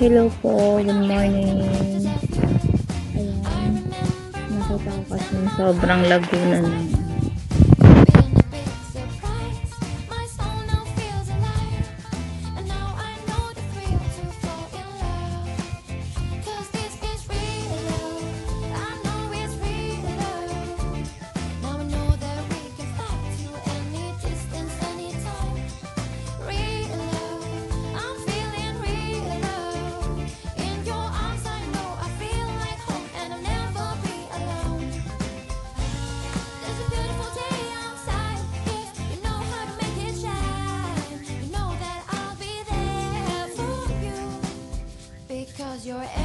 Hello po, good morning. Ayan, nakita ko kasi sobrang laguna na.